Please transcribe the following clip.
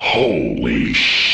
Holy shit.